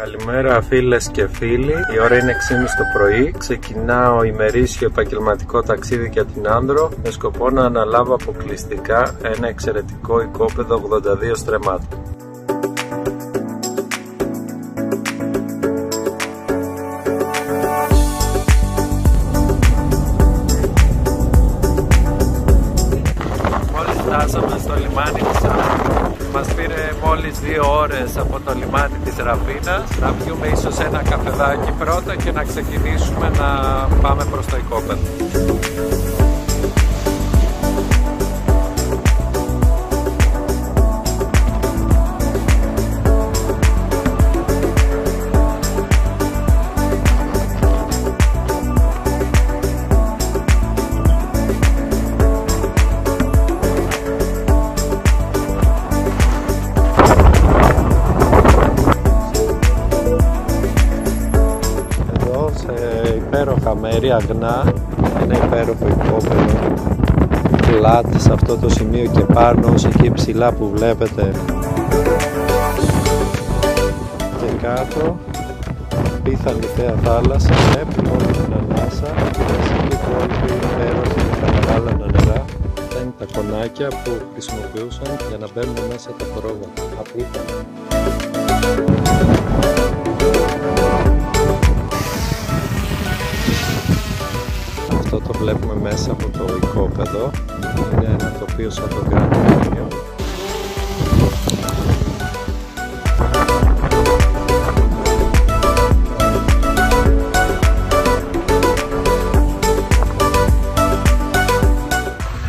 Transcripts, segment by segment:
Καλημέρα φίλες και φίλοι. Η ώρα είναι 6.30 το πρωί. Ξεκινάω ημερήσιο επαγγελματικό ταξίδι για την Άνδρο με σκοπό να αναλάβω αποκλειστικά ένα εξαιρετικό οικόπεδο 82 στρεμάτων. Μόλις δύο ώρες από το λιμάνι της Ραφίνας να πιούμε ίσως ένα καφεδάκι πρώτα και να ξεκινήσουμε να πάμε προς το οικόπεδο. Σε υπέροχα μέρη αγνά, ένα υπέροχο οικόπεδο flat σε αυτό το σημείο και πάνω όσο εκεί ψηλά που βλέπετε. Και κάτω πίθανη θέα θάλασσα βλέπουμε όλη την ανάσα βασική κόλπη υπέροχη με τα μεγάλα νερά. Αυτά είναι τα κονάκια που χρησιμοποιούσαν για να μπαίνουν μέσα τα πρόβατα απίθανα βλέπουμε μέσα από το οικόπεδο. Είναι ένα τοπίο σαν το Grand Canyon.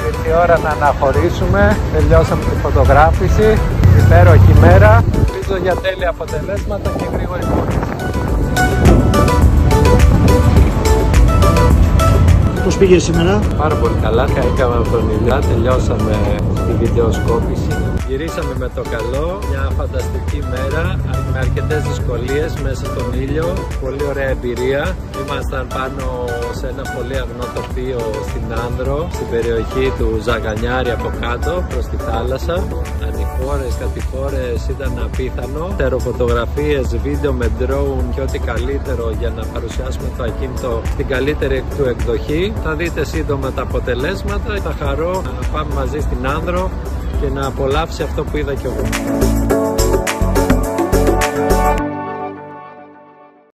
Ήρθε η ώρα να αναχωρήσουμε. Τελειώσαμε τη φωτογράφηση. Υπέροχη μέρα. Ελπίζω για τέλεια αποτελέσματα και γρήγορη πορεία. Πώς πήγε σήμερα; Πάρα πολύ καλά, καήκαμε από τον ήλιο, τελειώσαμε τη βιντεοσκόπηση. Γυρίσαμε με το καλό, μια φανταστική μέρα με αρκετές δυσκολίες μέσα στον ήλιο. Πολύ ωραία εμπειρία. Ήμασταν πάνω σε ένα πολύ αγνό τοπίο στην Άνδρο, στην περιοχή του Ζαγανιάρη από κάτω προς τη θάλασσα. Ανηφόρες, κατηφόρες ήταν απίθανο. Τεροφωτογραφίες, βίντεο με drone και ό,τι καλύτερο για να παρουσιάσουμε το ακίνητο στην καλύτερη του εκδοχή. Θα δείτε σύντομα τα αποτελέσματα. Θα χαρώ να πάμε μαζί στην Άνδρο και να απολαύσει αυτό που είδα κι εγώ.